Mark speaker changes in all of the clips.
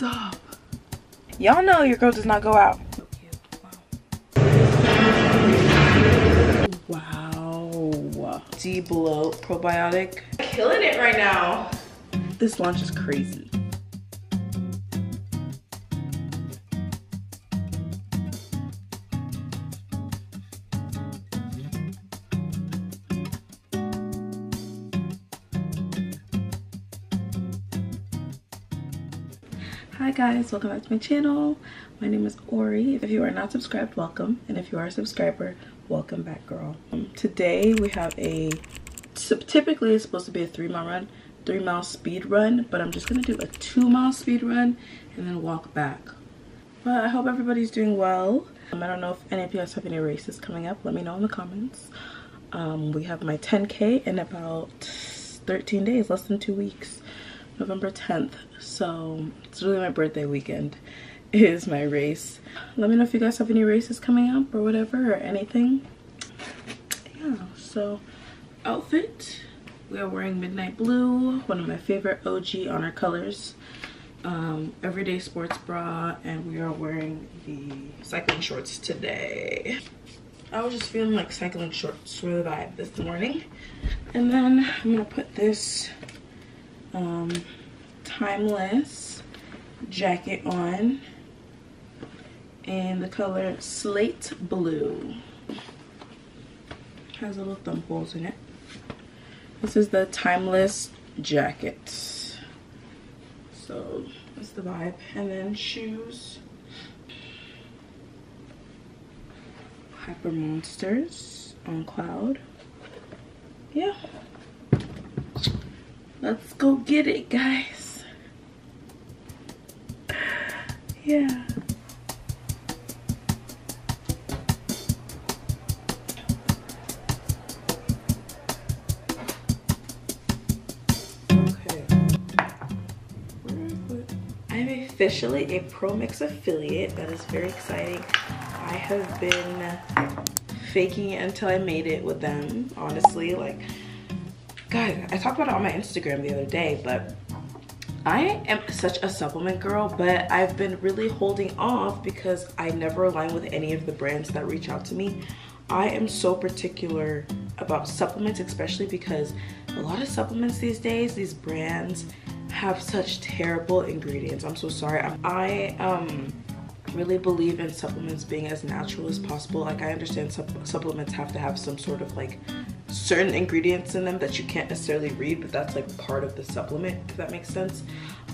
Speaker 1: Stop. Y'all know your girl does not go out. Wow. Wow. D-Bloat probiotic. Killing it right now. This launch is crazy. Guys welcome back to my channel. My name is Orey. If you are not subscribed welcome. And if you are a subscriber welcome back girl. Um, today we have a typically it's supposed to be a three mile run three mile speed run but i'm just gonna do a two mile speed run and then walk back. But i hope everybody's doing well. Um, i don't know if any of you guys have any races coming up. Let me know in the comments. Um, we have my 10k in about 13 days less than two weeks November 10th. So it's really my birthday weekend is my race. Let me know if you guys have any races coming up or whatever or anything. Yeah, so outfit. We are wearing midnight blue, one of my favorite OG Oner colors. Um, everyday sports bra and we are wearing the cycling shorts today. I was just feeling like cycling shorts were the vibe this morning. And then I'm gonna put this um, timeless jacket on. In the color slate blue. Has little thumb holes in it. This is the timeless jacket. So that's the vibe. And then shoes. Hyper monsters on cloud. Yeah let's go get it guys yeah okay I'm officially a ProMix affiliate. That is very exciting. I have been faking it until I made it with them, honestly. Like, guys, I talked about it on my Instagram the other day, but I am such a supplement girl, but I've been really holding off because I never align with any of the brands that reach out to me. I am so particular about supplements, especially because a lot of supplements these days, these brands have such terrible ingredients. I'm so sorry. I um really believe in supplements being as natural as possible. Like I understand sup supplements have to have some sort of like certain ingredients in them that you can't necessarily read, but that's like part of the supplement, if that makes sense.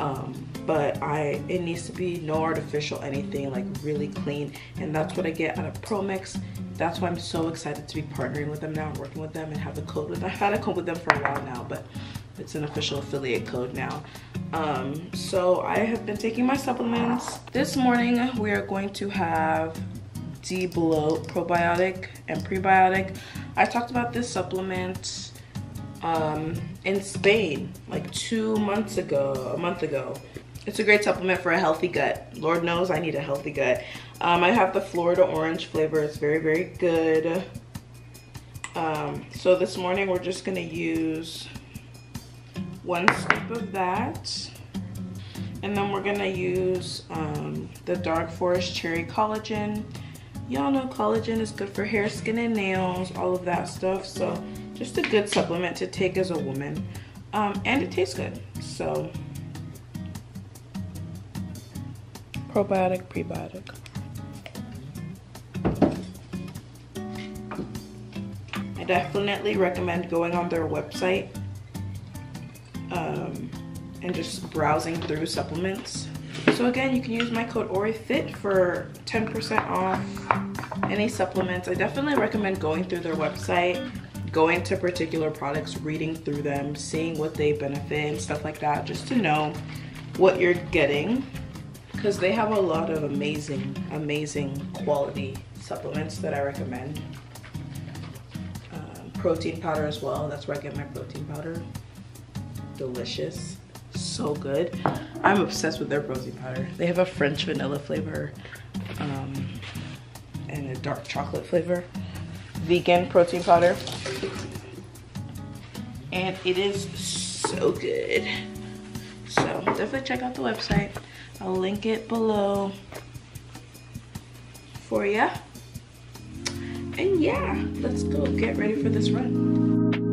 Speaker 1: Um, but I, it needs to be no artificial anything, like really clean. And that's what I get out of ProMix. That's why I'm so excited to be partnering with them now, working with them and have a code with them. I've had a code with them for a while now, but it's an official affiliate code now. Um, so I have been taking my supplements. This morning we are going to have D-Bloat probiotic and prebiotic. I talked about this supplement um, in Spain like two months ago, a month ago. It's a great supplement for a healthy gut. Lord knows I need a healthy gut. Um, I have the Florida orange flavor. It's very, very good. Um, so this morning we're just gonna use one scoop of that. And then we're gonna use um, the Dark Forest Cherry Collagen y'all know collagen is good for hair skin and nails all of that stuff. So just a good supplement to take as a woman. Um, and it tastes good. So probiotic prebiotic. I definitely recommend going on their website um, and just browsing through supplements so again, you can use my code OREYFIT for 10% off any supplements. I definitely recommend going through their website, going to particular products, reading through them, seeing what they benefit and stuff like that, just to know what you're getting. Because they have a lot of amazing, amazing quality supplements that I recommend. Um, protein powder as well, that's where I get my protein powder. Delicious so good. I'm obsessed with their protein powder. They have a French vanilla flavor um, and a dark chocolate flavor. Vegan protein powder. And it is so good. So definitely check out the website. I'll link it below for you. And yeah, let's go get ready for this run.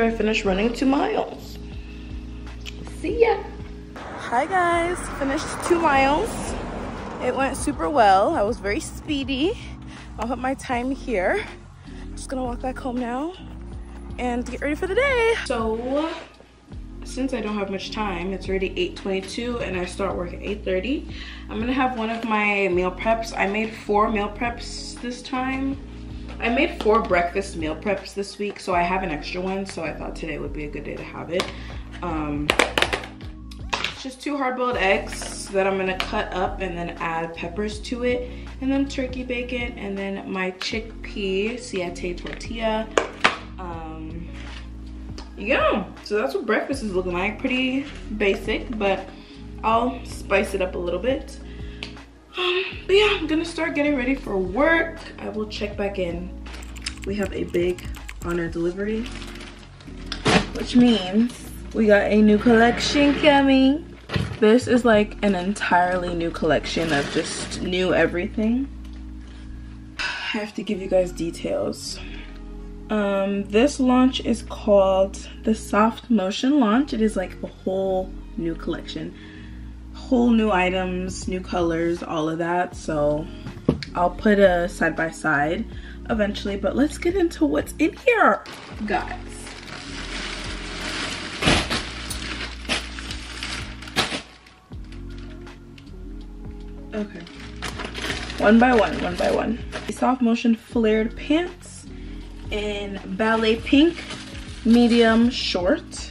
Speaker 1: After I finish running two miles. See ya. Hi guys, finished two miles. It went super well. I was very speedy. I'll put my time here. Just gonna walk back home now and get ready for the day. So, since I don't have much time, it's already 8.22 and I start work at 8.30. I'm gonna have one of my meal preps. I made four meal preps this time I made four breakfast meal preps this week, so I have an extra one, so I thought today would be a good day to have it. Um, just two hard-boiled eggs that I'm gonna cut up and then add peppers to it, and then turkey bacon, and then my chickpea siete tortilla. Um, yeah, so that's what breakfast is looking like. Pretty basic, but I'll spice it up a little bit. Um, but yeah, I'm gonna start getting ready for work. I will check back in. We have a big Oner delivery, which means we got a new collection coming. This is like an entirely new collection of just new everything. I have to give you guys details. Um, this launch is called the Soft Motion launch. It is like a whole new collection whole new items, new colors, all of that. So I'll put a side by side eventually, but let's get into what's in here, guys. Okay. One by one, one by one. Soft motion flared pants in ballet pink, medium short.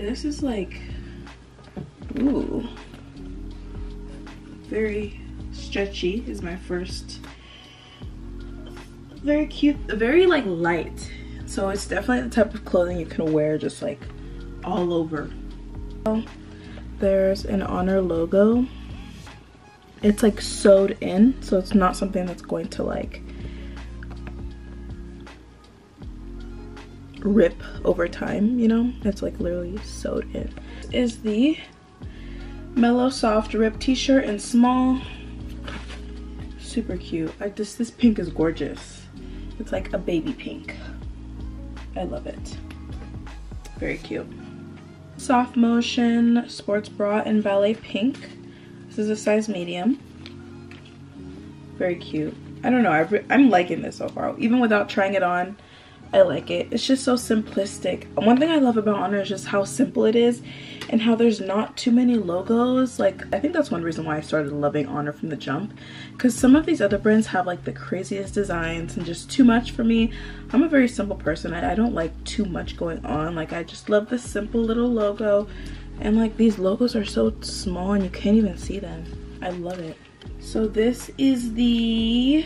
Speaker 1: This is like, ooh, very stretchy is my first. Very cute, very like light. So it's definitely the type of clothing you can wear just like all over. There's an Oner logo. It's like sewed in, so it's not something that's going to like rip over time, you know? It's like literally sewed in. Is the Mellow Soft Rib t-shirt in small. Super cute. I just, this pink is gorgeous. It's like a baby pink. I love it. Very cute. Soft Motion sports bra in ballet pink. This is a size medium. Very cute. I don't know, i am liking this so far. Even without trying it on, I like it. It's just so simplistic. One thing I love about Oner is just how simple it is and how there's not too many logos. Like, I think that's one reason why I started loving Oner from the jump. Because some of these other brands have like the craziest designs and just too much for me. I'm a very simple person. I, I don't like too much going on. Like, I just love the simple little logo. And like, these logos are so small and you can't even see them. I love it. So this is the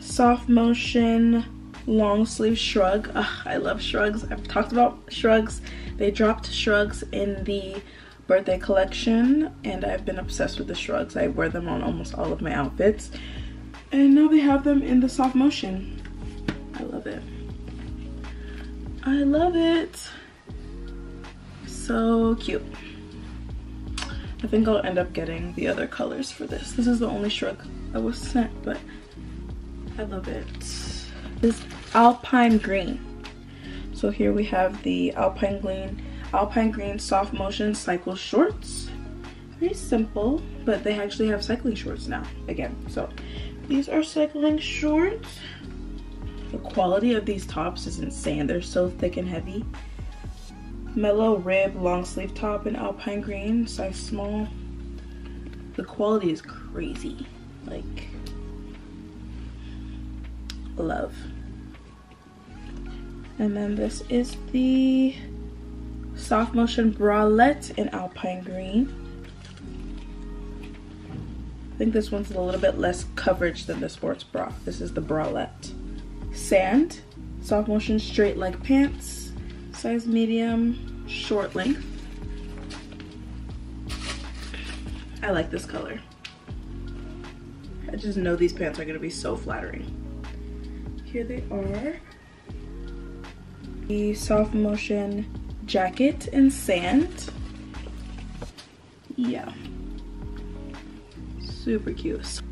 Speaker 1: soft motion long sleeve shrug. Ugh, I love shrugs. I've talked about shrugs. They dropped shrugs in the birthday collection and I've been obsessed with the shrugs. I wear them on almost all of my outfits. And now they have them in the soft motion. I love it. I love it. So cute. I think I'll end up getting the other colors for this. This is the only shrug I was sent, but I love it Alpine Green. So here we have the Alpine Green, Alpine Green Soft Motion Cycle Shorts. Very simple, but they actually have cycling shorts now again. So these are cycling shorts. The quality of these tops is insane. They're so thick and heavy. Mellow rib long sleeve top in alpine green, size small. The quality is crazy. Like, love. And then this is the soft motion bralette in alpine green. I think this one's a little bit less coverage than the sports bra. This is the bralette. Sand, soft motion straight leg pants, size medium, short length. I like this color. I just know these pants are gonna be so flattering. Here they are. The soft motion jacket in sand. Yeah super cute.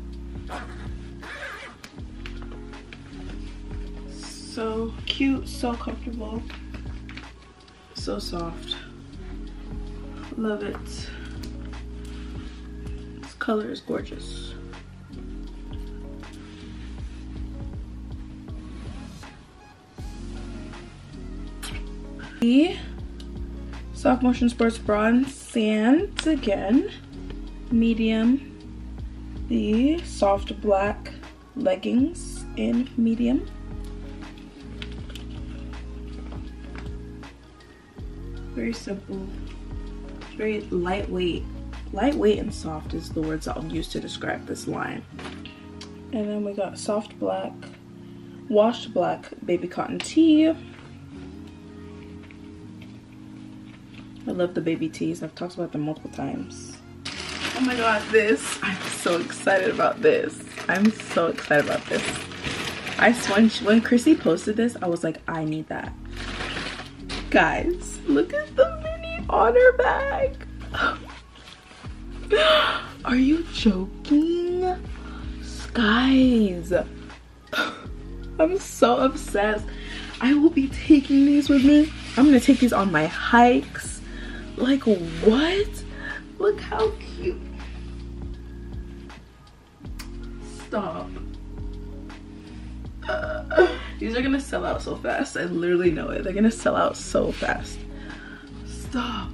Speaker 1: So cute, so comfortable, so soft. Love it. This color is gorgeous. The Soft Motion Sports in Sand again, medium the soft black leggings in medium. Very simple, very lightweight. Lightweight and soft is the words I'll use to describe this line. And then we got soft black, washed black baby cotton tee. Love the baby tees. I've talked about them multiple times. Oh my god, this. I'm so excited about this. I'm so excited about this. I when, when Krissy posted this, I was like, I need that. Guys, look at the mini otter bag. Are you joking? Guys, I'm so obsessed. I will be taking these with me. I'm gonna take these on my hikes. Like what? Look how cute. Stop. Uh, these are gonna sell out so fast. I literally know it. They're gonna sell out so fast. Stop.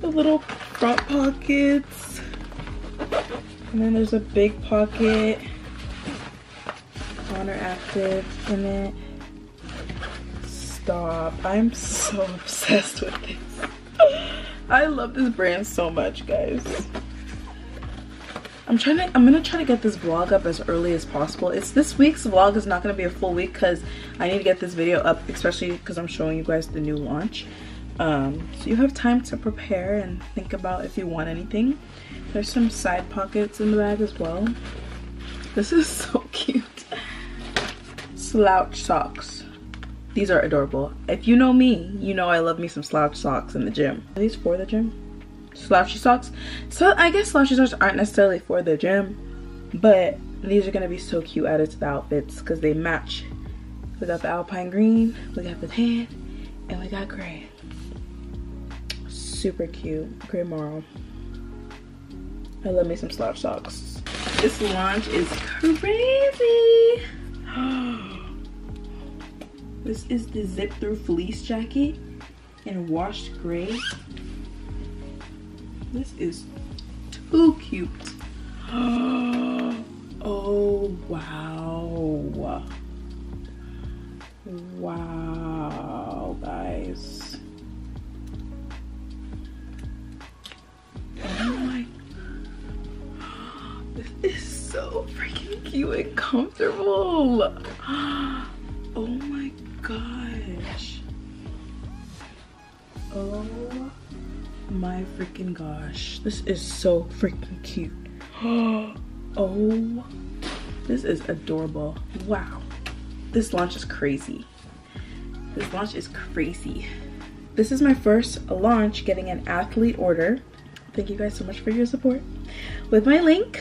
Speaker 1: The little front pockets. And then there's a big pocket. Oner Active in it. Stop. I'm so obsessed with this. I love this brand so much, guys. I'm trying to, I'm gonna try to get this vlog up as early as possible. It's this week's vlog is not gonna be a full week because I need to get this video up, especially because I'm showing you guys the new launch. Um, so you have time to prepare and think about if you want anything. There's some side pockets in the bag as well. This is so cute. Slouch socks. These are adorable. If you know me, you know I love me some slouch socks in the gym. Are these for the gym? Slouchy socks. So I guess slouchy socks aren't necessarily for the gym, but these are gonna be so cute added to the outfits because they match. We got the alpine green, we got the tan, and we got gray. Super cute, gray marl. I love me some slouch socks. This launch is crazy. Oh. This is the zip through fleece jacket in washed gray. This is too cute. Oh, wow. Wow, guys. Oh my. This is so freaking cute and comfortable. Oh my gosh. Oh my freaking gosh. This is so freaking cute. Oh, this is adorable. Wow. This launch is crazy. This launch is crazy. This is my first launch getting an athlete order. Thank you guys so much for your support. With my link,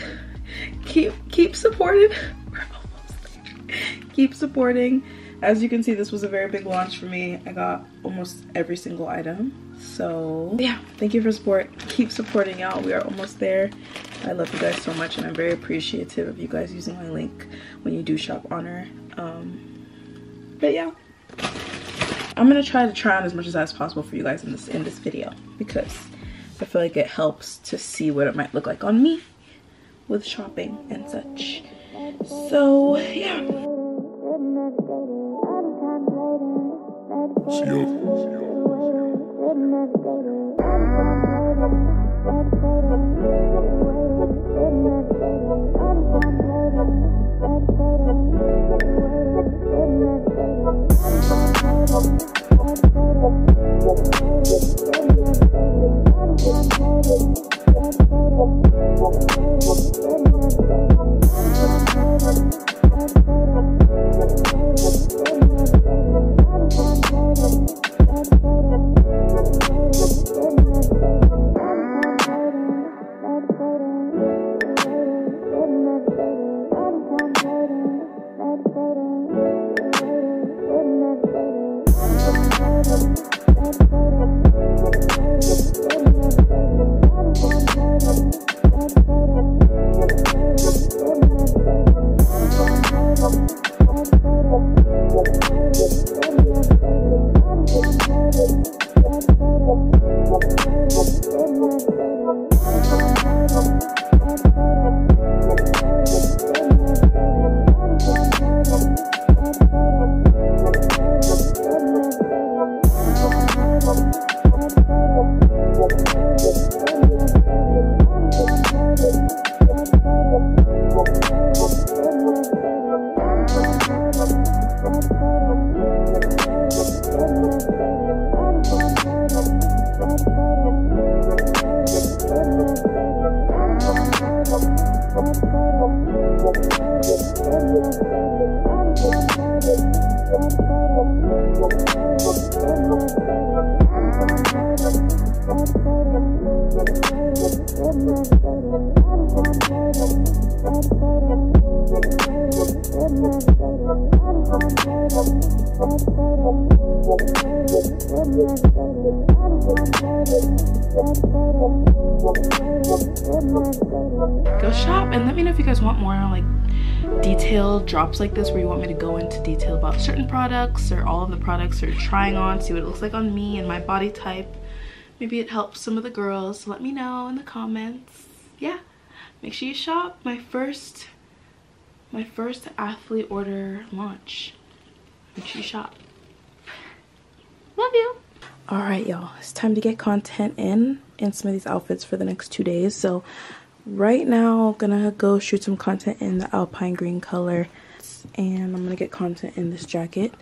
Speaker 1: keep keep supporting. Keep supporting as you can see, this was a very big launch for me. I got almost every single item. So yeah, thank you for support. Keep supporting out. We are almost there. I love you guys so much and I'm very appreciative of you guys using my link when you do shop Oner. Um, but yeah. I'm gonna try to try on as much as that's possible for you guys in this in this video because I feel like it helps to see what it might look like on me with shopping and such. So yeah. I'm Go shop and let me know if you guys want more like detailed drops like this where you want me to go into detail about certain products or all of the products or trying on, see what it looks like on me and my body type. Maybe it helps some of the girls. Let me know in the comments. Yeah, make sure you shop. My first, my first athlete order launch. Make sure you shop. Love you. All right, y'all. It's time to get content in in some of these outfits for the next two days. So right now I'm gonna go shoot some content in the alpine green color and I'm gonna get content in this jacket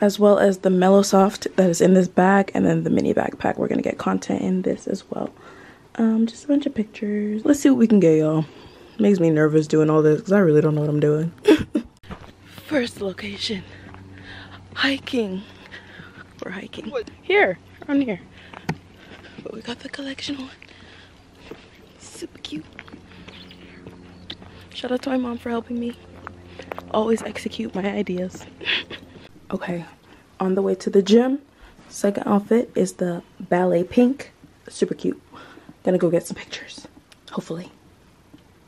Speaker 1: as well as the mellow soft that is in this bag and then the mini backpack. We're gonna get content in this as well. Um just a bunch of pictures. Let's see what we can get y'all. Makes me nervous doing all this because i really don't know what i'm doing. First location. Hiking we're hiking what? here around here but we got the collection on super cute. Shout out to my mom for helping me always execute my ideas. okay, on the way to the gym, second outfit is the ballet pink. Super cute. Gonna go get some pictures, hopefully.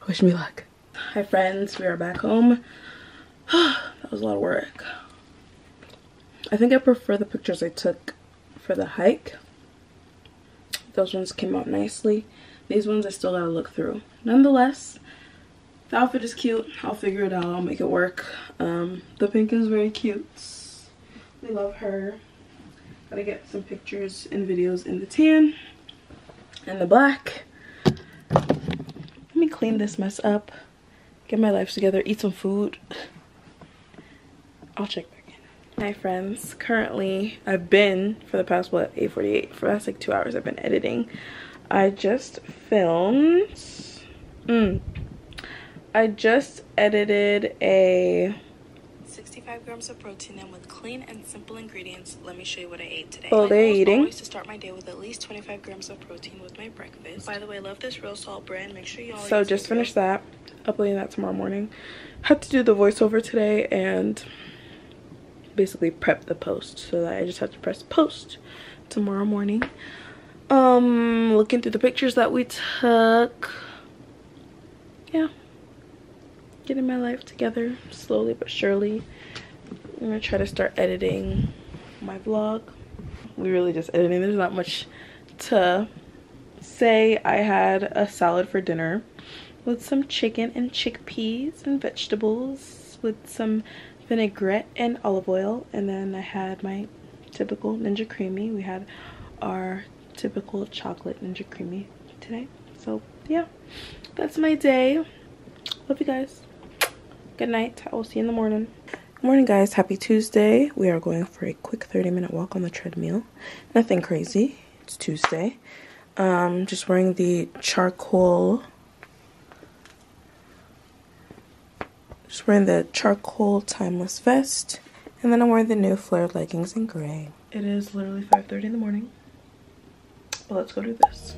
Speaker 1: Wish me luck. Hi friends, we are back home. that was a lot of work. I think I prefer the pictures I took for the hike. Those ones came out nicely. These ones I still gotta look through. Nonetheless, the outfit is cute. I'll figure it out. I'll make it work. Um, the pink is very cute. We love her. Gotta get some pictures and videos in the tan and the black. Let me clean this mess up. Get my life together. Eat some food. I'll check. Hi friends. Currently, I've been for the past, what, 8.48? For the past like two hours I've been editing. I just filmed, mm, I just edited a 65 grams of protein and with clean and simple ingredients. Let me show you what I ate today. Oh, they're eating. always to start my day with at least 25 grams of protein with my breakfast. By the way, I love this real salt brand. Make sure you all So just finished that. Uploading that tomorrow morning. Had to do the voiceover today and basically prep the post so that I just have to press post tomorrow morning um looking through the pictures that we took yeah, getting my life together slowly but surely. I'm gonna try to start editing my vlog. We really just editing. There's not much to say. I had a salad for dinner with some chicken and chickpeas and vegetables with some vinaigrette and olive oil. And then I had my typical Ninja Creami We had our typical chocolate Ninja Creami today. So yeah, that's my day. Love you guys. Good night. I will see you in the morning. Morning guys. Happy Tuesday. We are going for a quick 30 minute walk on the treadmill. Nothing crazy. It's Tuesday. Um, just wearing the charcoal Just wearing the charcoal timeless vest. And then I'm wearing the new flared leggings in gray. It is literally 5.30 in the morning. But let's go do this.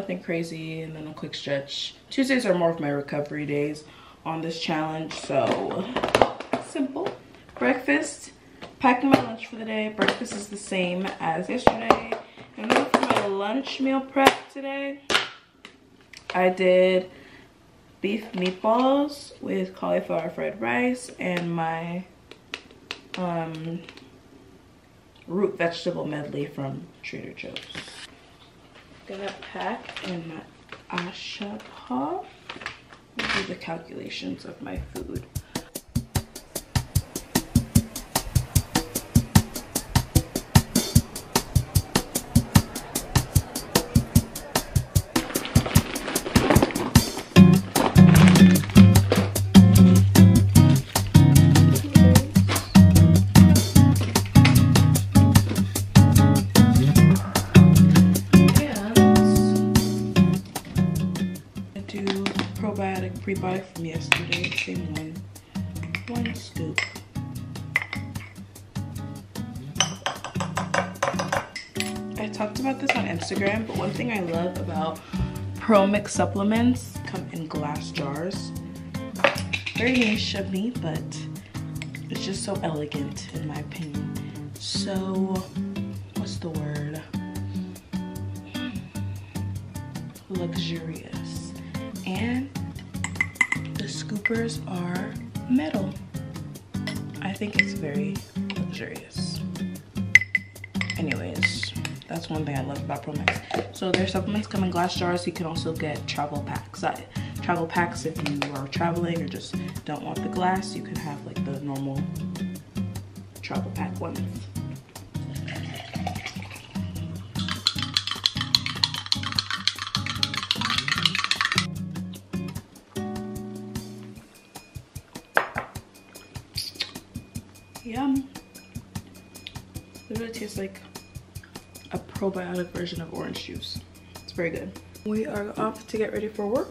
Speaker 1: Nothing crazy, and then a quick stretch. Tuesdays are more of my recovery days on this challenge, so simple. Breakfast, packing my lunch for the day. Breakfast is the same as yesterday. And then for my lunch meal prep today, I did beef meatballs with cauliflower fried rice and my um, root vegetable medley from Trader Joe's gonna pack in my Asha pot. Do the calculations of my food. Prebiotic from yesterday, same one, one scoop. I talked about this on Instagram, but one thing I love about ProMix supplements come in glass jars. Very niche of me, but it's just so elegant in my opinion. So, what's the word? Hmm. Luxurious. And scoopers are metal. I think it's very luxurious. Anyways, that's one thing I love about ProMix. So their supplements come in glass jars. You can also get travel packs. I, travel packs if you are traveling or just don't want the glass, you can have like the normal travel pack ones. Probiotic version of orange juice. It's very good. We are off to get ready for work.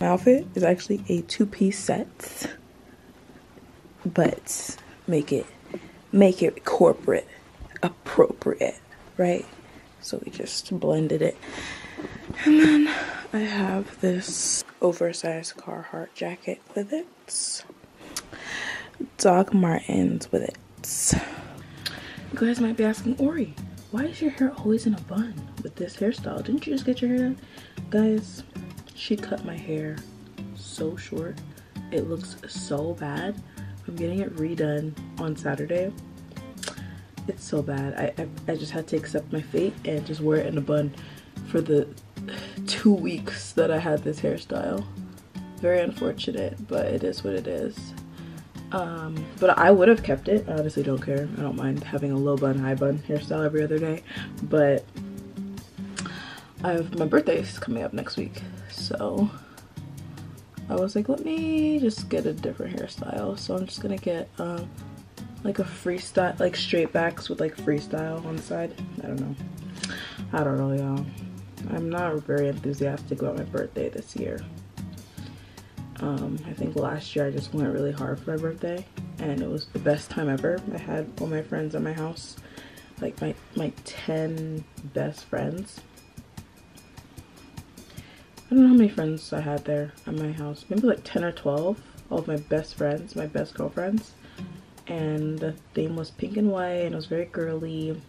Speaker 1: My outfit is actually a two-piece set, but make it make it corporate appropriate, right? So we just blended it. And then I have this oversized Carhartt jacket with it. Doc Martens with it. You guys might be asking, Orey, why is your hair always in a bun with this hairstyle? Didn't you just get your hair done? Guys, she cut my hair so short. It looks so bad. I'm getting it redone on Saturday. It's so bad. I, I, I just had to accept my fate and just wear it in a bun for the two weeks that I had this hairstyle. Very unfortunate, but it is what it is. Um, but I would have kept it. I honestly don't care. I don't mind having a low bun, high bun hairstyle every other day. But I have my birthday is coming up next week, so I was like, let me just get a different hairstyle. So I'm just gonna get um, like a freestyle, like straight backs with like freestyle on the side. I don't know. I don't know, y'all. I'm not very enthusiastic about my birthday this year. Um, I think last year I just went really hard for my birthday and it was the best time ever. I had all my friends at my house, like my, my 10 best friends. I don't know how many friends I had there at my house. Maybe like 10 or 12. All of my best friends, my best girlfriends. And the theme was pink and white and it was very girly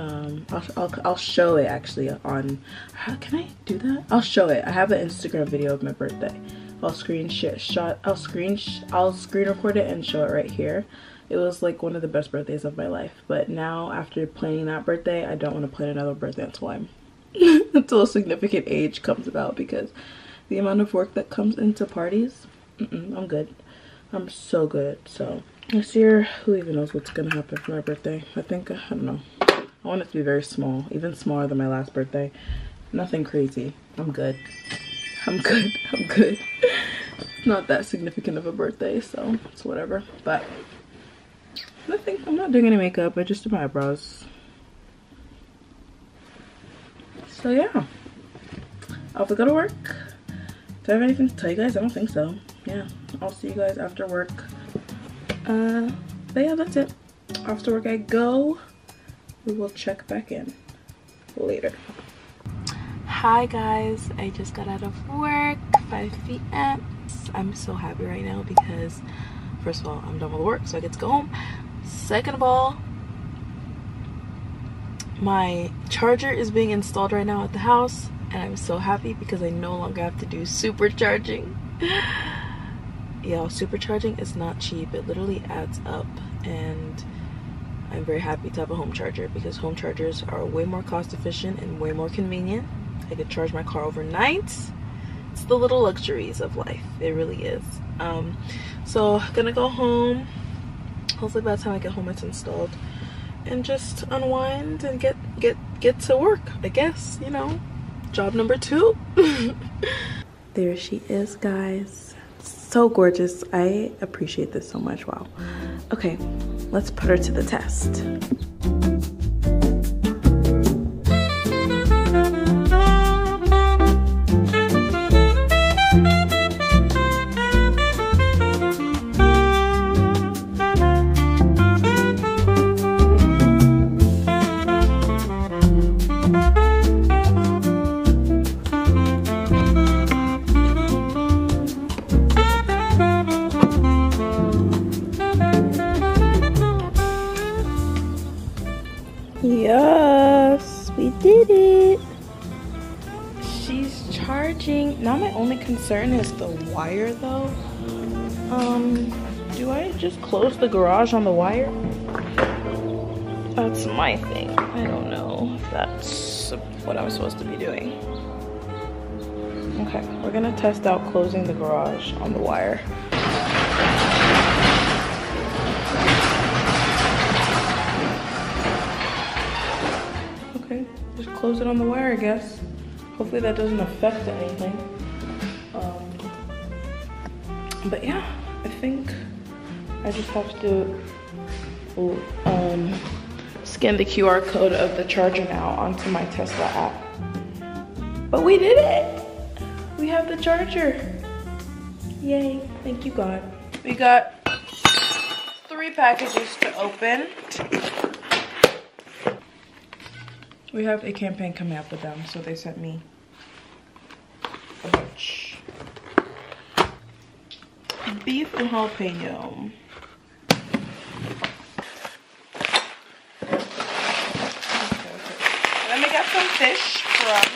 Speaker 1: um I'll, I'll, I'll show it actually on how can i do that? I'll show it. I have an instagram video of my birthday. I'll screen shot i'll screen i'll screen record it and show it right here. It was like one of the best birthdays of my life but now after planning that birthday i don't want to plan another birthday until i'm until a significant age comes about because the amount of work that comes into parties mm -mm, i'm good. I'm so good so this year who even knows what's gonna happen for my birthday. I think i don't know I want it to be very small, even smaller than my last birthday. Nothing crazy. I'm good. I'm good. I'm good. it's not that significant of a birthday, so it's whatever. But nothing. I'm not doing any makeup. I just did my eyebrows. So yeah. Off to go to work. Do I have anything to tell you guys? I don't think so. Yeah. I'll see you guys after work. Uh, but yeah, that's it. After work I go we will check back in later. Hi guys, I just got out of work, 5 p.m. I'm so happy right now because first of all, I'm done with work so I get to go home. Second of all, my charger is being installed right now at the house and I'm so happy because I no longer have to do supercharging. Y'all, supercharging is not cheap. It literally adds up and I'm very happy to have a home charger because home chargers are way more cost efficient and way more convenient. I could charge my car overnight. It's the little luxuries of life. It really is. Um, so gonna go home. Hopefully by the time I get home it's installed. And just unwind and get get get to work, I guess, you know. Job number two. there she is, guys. So gorgeous. I appreciate this so much. Wow. Okay, let's put her to the test. The garage on the wire? That's my thing. I don't know if that's what I'm supposed to be doing. Okay, we're gonna test out closing the garage on the wire. Okay, just close it on the wire, I guess. Hopefully that doesn't affect anything. Um, but yeah, I think I just have to um, scan the QR code of the charger now onto my Tesla app. But we did it! We have the charger. Yay, thank you God. We got three packages to open. We have a campaign coming up with them, so they sent me a bunch. Beef and jalapeno. Then we got some fish from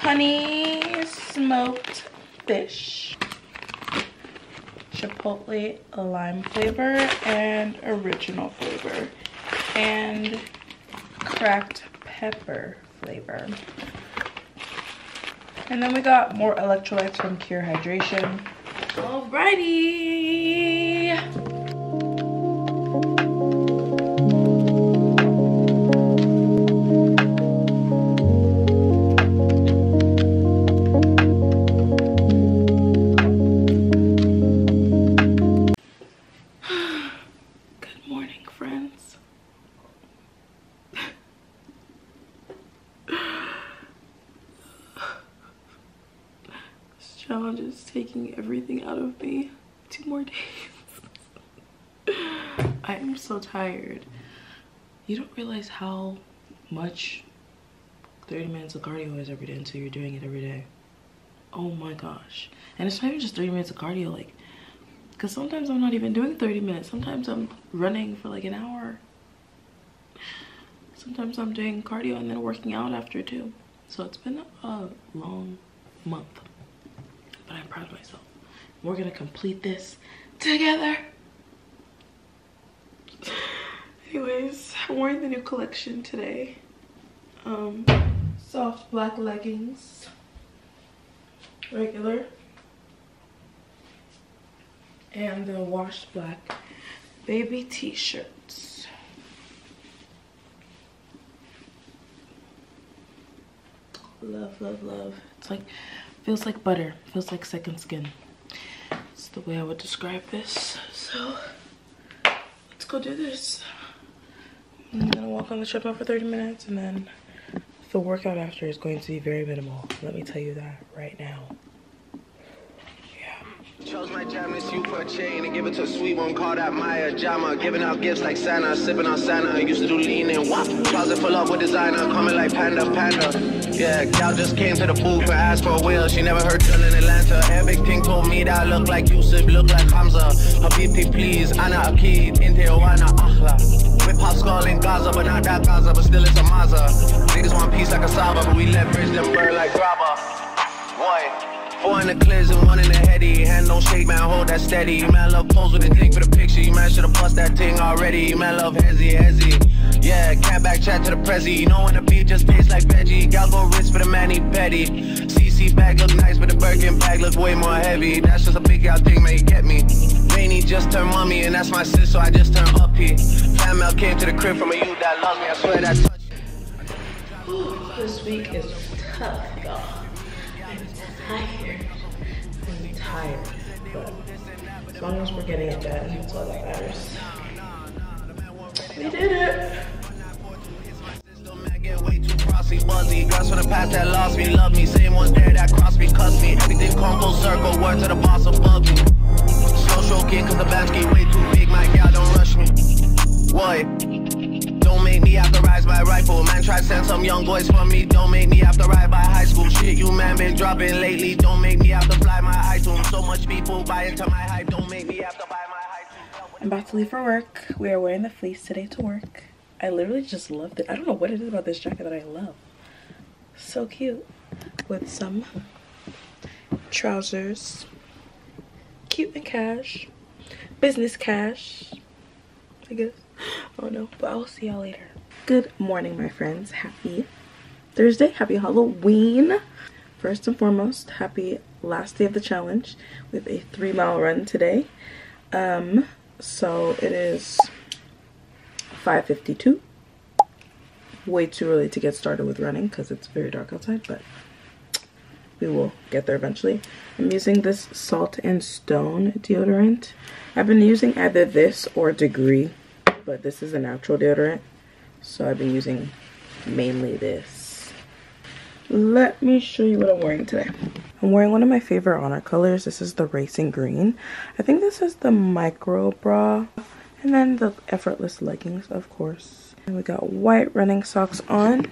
Speaker 1: Honey Smoked Fish. Chipotle lime flavor and original flavor. And cracked pepper flavor. And then we got more electrolytes from Cure Hydration. Alrighty. Tired. You don't realize how much 30 minutes of cardio is every day until you're doing it every day. Oh my gosh. And it's not even just 30 minutes of cardio, like, because sometimes I'm not even doing 30 minutes. Sometimes I'm running for like an hour. Sometimes I'm doing cardio and then working out after too. So it's been a long month but I'm proud of myself. We're gonna complete this together. Anyways, I'm wearing the new collection today. Um, soft black leggings, regular, and the washed black baby t-shirts. Love, love, love. It's like feels like butter feels like second skin it's the way i would describe this so let's go do this i'm gonna walk on the treadmill for 30 minutes and then the workout after is going to be very minimal let me tell you that right now Chose my Japanese you for a chain and give it to a sweet one called out Maya Jama. Giving out gifts like Santa, sipping on Santa. Used to do lean and wop. Closet full up with designer, coming like Panda Panda. Yeah, gal just came to the booth and asked for a wheel. She never heard till in Atlanta. Every pink told me that I look like Yusuf, look like Hamza. Habibi, please, Ana Akid, in Tijuana, Akhla. With Pop Skull in Gaza, but not that Gaza, but still it's a Mazda. Niggas want peace like a Saba, but we leverage them bird like Grabba. Boy. Four in the clears and one in the heady. Hand no shake, man, hold that steady. Man, love pose with a dick for the picture. You man should've bust that thing already. Man, love hezzy, hezzy. Yeah, cat back chat to the prezi. You know when the beat just tastes like veggie. Gal go wrist for the manny petty. CC bag look nice, but the Birkin bag look way more heavy. That's just a big gal thing, man, you get me. Rainy just turned mommy, and that's my sis, so I just turned up here. Fan mail came to the crib from a youth that loves me. I swear that touch. this week is tough, y'all tired. I'm tired, but as long as we're getting it done, that's all that matters. We did it. Buzzy, girls from the past that lost me, love me. Same ones there that crossed me, me. Everything come full circle, to the boss above me. Cause the way too big, my gal don't rush me. What? Don't make me have to rise rifle. Man, try send some young boys for me. Don't make me have to ride by high school. Shit, you man been dropping lately. Don't make me have to fly my iTunes. So much people buy into my hype. Don't make me have to buy my hype. I'm about to leave for work. We are wearing the fleece today to work. I literally just loved it. I don't know what it is about this jacket that I love. So cute. With some trousers. Cute and cash. Business cash. I guess. oh no but i'll see y'all later good morning my friends happy thursday happy halloween first and foremost happy last day of the challenge with a three mile run today um so it is 5:52. way too early to get started with running because it's very dark outside but we will get there eventually i'm using this salt and stone deodorant i've been using either this or degree but this is a natural deodorant So I've been using mainly this. Let me show you what I'm wearing today. I'm wearing one of my favorite Oner colors. This is the Racing Green. I think this is the micro bra. And then the effortless leggings, of course. And we got white running socks on.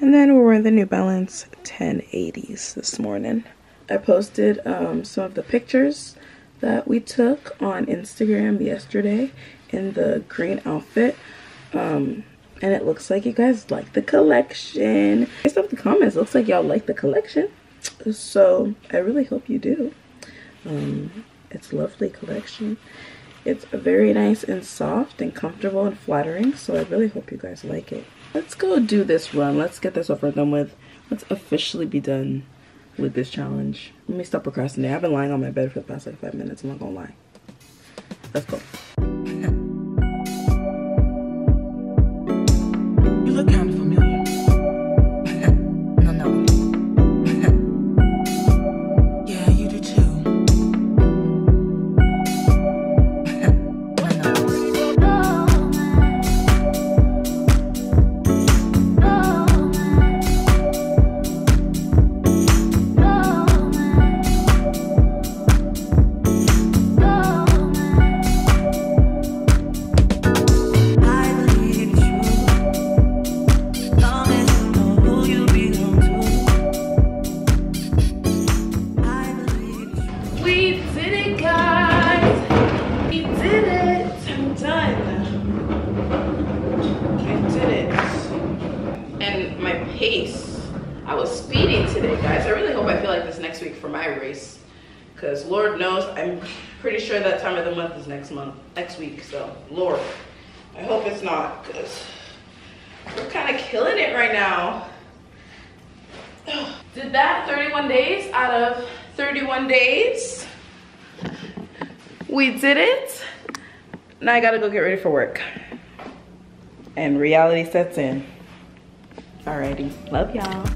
Speaker 1: And then we're wearing the New Balance 1080s this morning. I posted um, some of the pictures that we took on Instagram yesterday in the green outfit. Um, and it looks like you guys like the collection. Based off the comments, looks like y'all like the collection so i really hope you do um, it's lovely collection it's very nice and soft and comfortable and flattering so i really hope you guys like it. Let's go do this run. Let's get this over done with. Let's officially be done with this challenge. Let me stop procrastinating. I've been lying on my bed for the past like five minutes. I'm not gonna lie. Let's go gotta go get ready for work. And reality sets in. Alrighty, love y'all.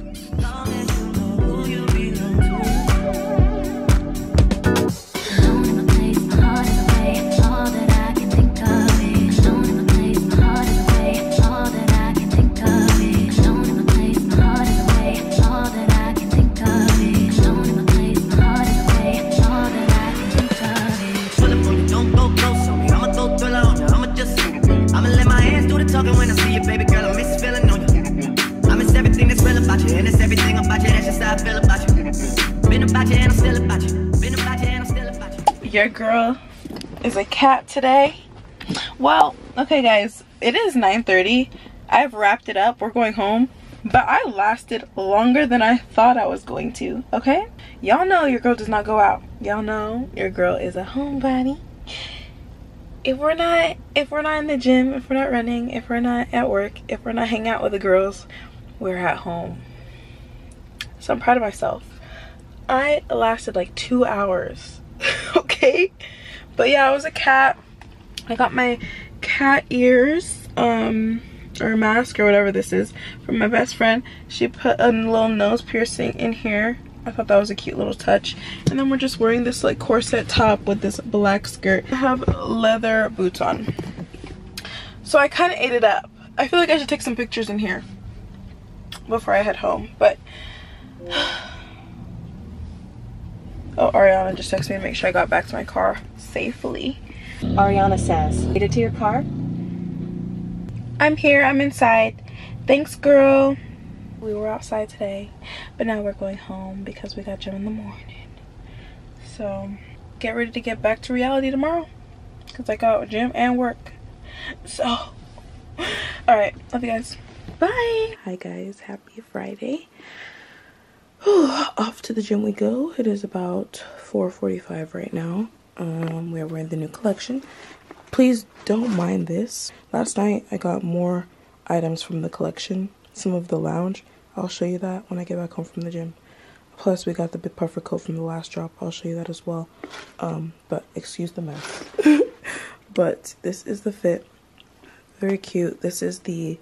Speaker 1: Your girl is a cat today. Well, okay guys, it is 9.30. I've wrapped it up. We're going home. But I lasted longer than I thought I was going to, okay? Y'all know your girl does not go out. Y'all know your girl is a homebody. If we're not if we're not in the gym, if we're not running, if we're not at work, if we're not hanging out with the girls, we're at home. So I'm proud of myself. I lasted like two hours, okay? But yeah, I was a cat. I got my cat ears, um, or mask or whatever this is from my best friend. She put a little nose piercing in here. I thought that was a cute little touch. And then we're just wearing this like corset top with this black skirt. I have leather boots on. So I kind of ate it up. I feel like I should take some pictures in here before I head home. But Oh, Ariana just texted me to make sure I got back to my car safely.
Speaker 2: Ariana says, made it to your car?
Speaker 1: I'm here, I'm inside. Thanks, girl. We were outside today, but now we're going home because we got gym in the morning. So, get ready to get back to reality tomorrow because I got gym and work. So, alright, love you guys. Bye. Hi, guys. Happy Friday. off to the gym we go. It is about 4.45 right now. Um, we are wearing the new collection. Please don't mind this. Last night I got more items from the collection. Some of the lounge. I'll show you that when I get back home from the gym. Plus we got the big puffer coat from the last drop. I'll show you that as well. Um, but excuse the mess. but this is the fit. Very cute. This is the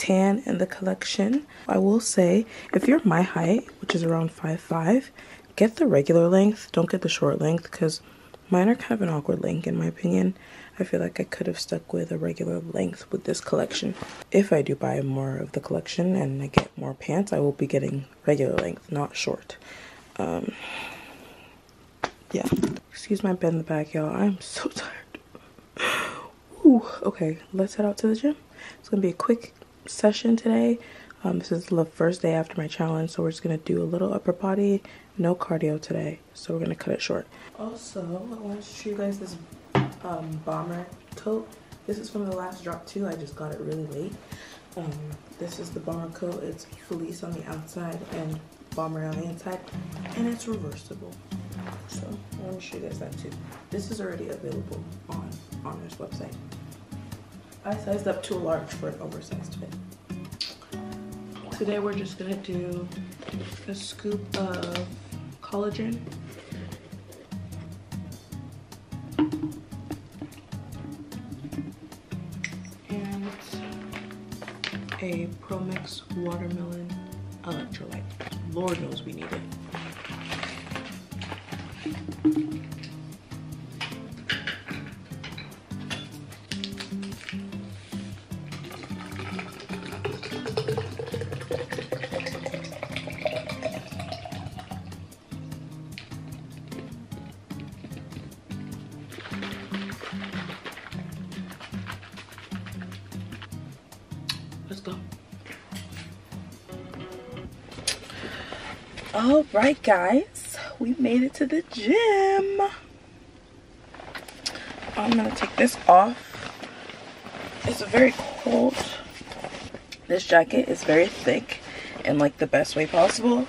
Speaker 1: tan in the collection. I will say, if you're my height, which is around 5'5", get the regular length. Don't get the short length because mine are kind of an awkward length in my opinion. I feel like I could have stuck with a regular length with this collection. If I do buy more of the collection and I get more pants, I will be getting regular length, not short. Um, yeah. Excuse my bed in the back, y'all. I'm so tired. Ooh, okay, let's head out to the gym. It's gonna be a quick session today. Um, this is the first day after my challenge, so we're just gonna do a little upper body, no cardio today. So we're gonna cut it short. Also, I want to show you guys this um, bomber coat. This is from the last drop too. I just got it really late. Um, this is the bomber coat. It's fleece on the outside and bomber on the inside, and it's reversible. So I want to show you guys that too. This is already available on on Oner's website. I sized up to a large for an oversized fit. Today we're just gonna do a scoop of collagen. And a Promix watermelon electrolyte. Lord knows we need it. Right, guys, we made it to the gym. I'm gonna take this off. It's very cold. This jacket is very thick in like the best way possible.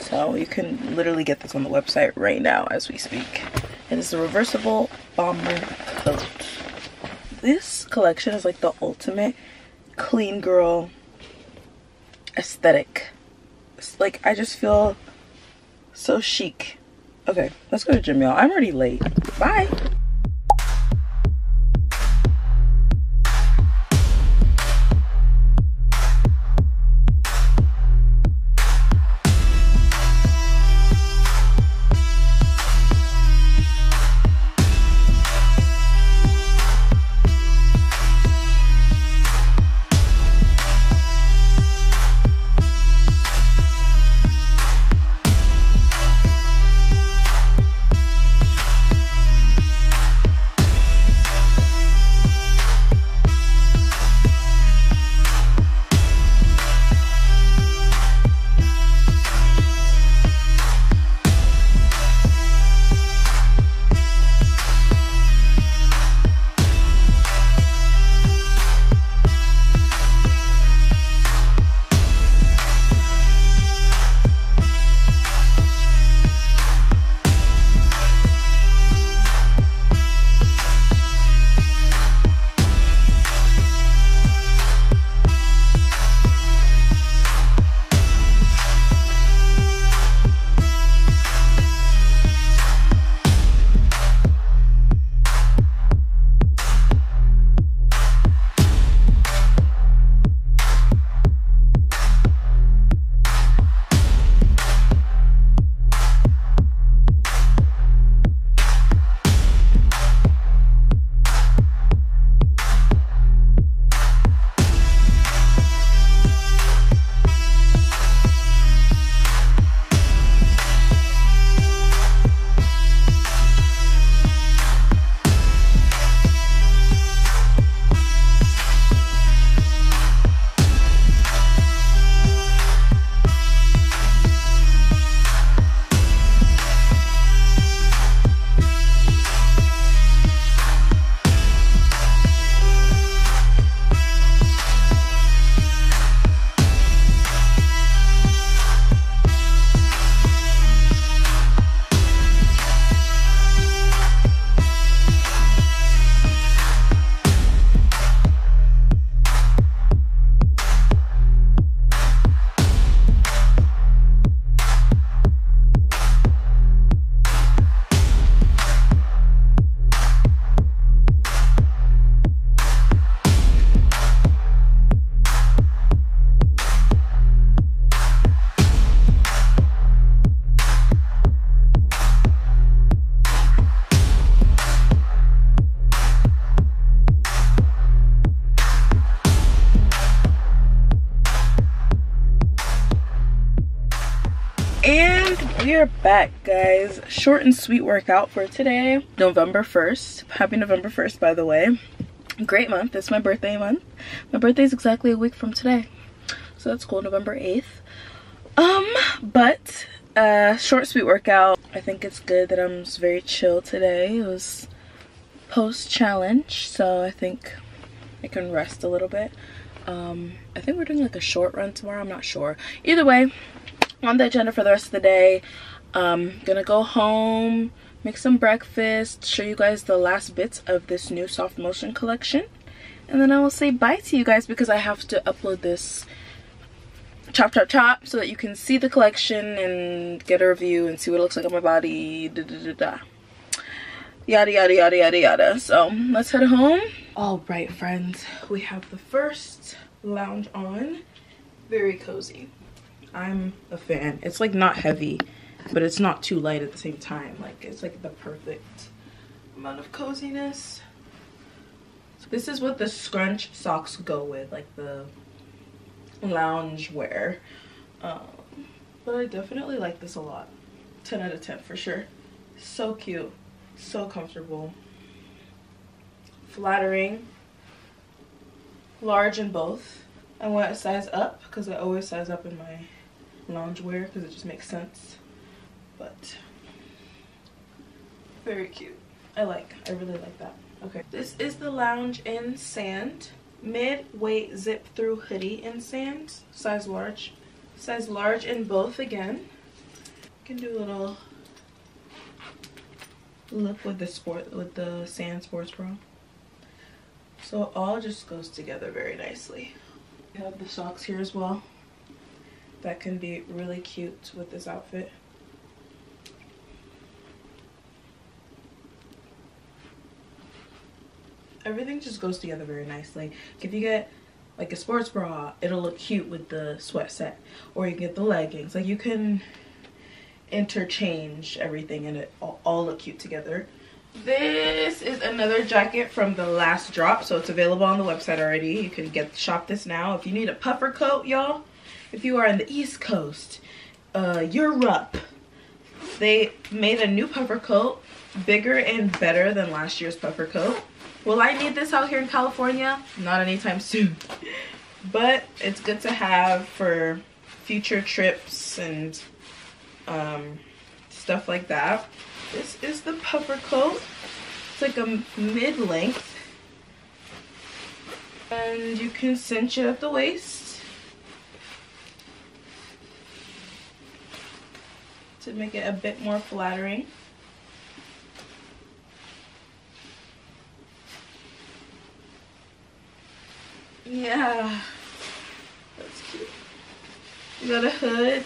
Speaker 1: So you can literally get this on the website right now as we speak. It is a reversible bomber coat. This collection is like the ultimate clean girl aesthetic. Like I just feel so chic. Okay, let's go to gym, y'all. I'm already late. Bye. Guys short and sweet workout for today november 1st happy november 1st by the way. Great month. It's my birthday month. My birthday is exactly a week from today. So that's cool november 8th um but uh short sweet workout. I think it's good that i'm very chill today. It was post challenge so i think i can rest a little bit. Um i think we're doing like a short run tomorrow. I'm not sure. Either way on the agenda for the rest of the day um gonna go home make some breakfast show you guys the last bits of this new soft motion collection. And then i will say bye to you guys because i have to upload this chop chop chop so that you can see the collection and get a review and see what it looks like on my body da, da, da, da. yada yada yada yada yada. So let's head home. All right friends we have the first lounge on. Very cozy. I'm a fan. It's like not heavy, but it's not too light at the same time. Like it's like the perfect amount of coziness. So this is what the scrunch socks go with, like the lounge wear. Um, but I definitely like this a lot. 10 out of 10 for sure. So cute, so comfortable, flattering, large in both. I went a size up because I always size up in my loungewear because it just makes sense. But very cute. I like. I really like that. Okay. This is the lounge in sand. Mid-weight zip through hoodie in sand. Size large. Size large in both again. can do a little look with the sport with the sand sports bra. So it all just goes together very nicely. Have the socks here as well that can be really cute with this outfit. Everything just goes together very nicely. If you get like a sports bra, it'll look cute with the sweat set. Or you get the leggings. Like you can interchange everything and it all, all look cute together. This is another jacket from the last drop. So it's available on the website already. You can get shop this now. If you need a puffer coat, y'all, if you are in the East Coast, uh, Europe, they made a new puffer coat, bigger and better than last year's puffer coat. Will I need this out here in California? Not anytime soon. but it's good to have for future trips and um, stuff like that. This is the puffer coat. It's like a mid-length. And you can cinch it at the waist. to make it a bit more flattering. Yeah, that's cute. You got a hood.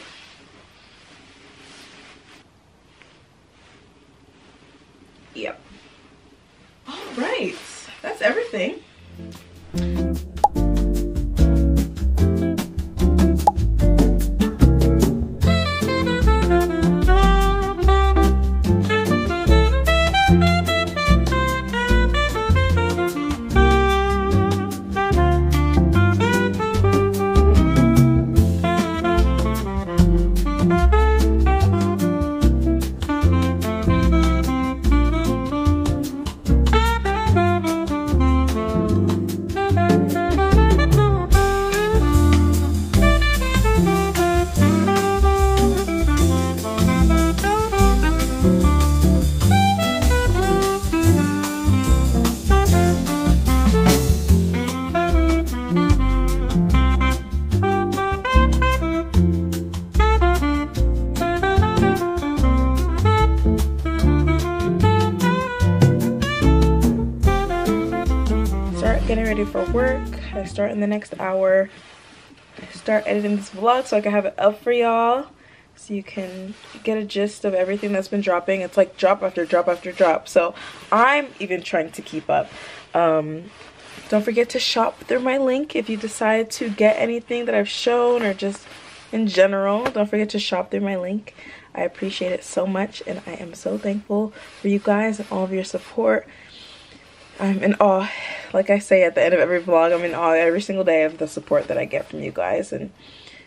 Speaker 1: Yep. All right, that's everything. Start in the next hour. Start editing this vlog so I can have it up for y'all. So you can get a gist of everything that's been dropping. It's like drop after drop after drop. So I'm even trying to keep up. Um, don't forget to shop through my link if you decide to get anything that I've shown or just in general. Don't forget to shop through my link. I appreciate it so much and I am so thankful for you guys and all of your support. I'm in awe. Like I say at the end of every vlog, I'm in awe every single day of the support that I get from you guys and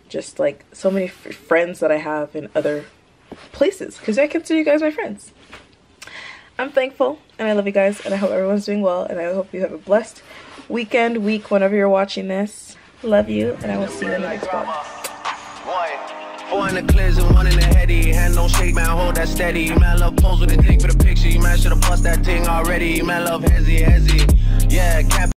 Speaker 1: just like so many friends that I have in other places because I consider you guys my friends. I'm thankful and I love you guys and I hope everyone's doing well and I hope you have a blessed weekend, week, whenever you're watching this. Love you and I will see you in the next vlog.
Speaker 3: Four in the clears and one in the heady. Hand no shake, man, hold that steady. Man, love pose with a dick for the picture. You man, should've bust that thing already. Man, love hezzy, hezzy. Yeah, cap.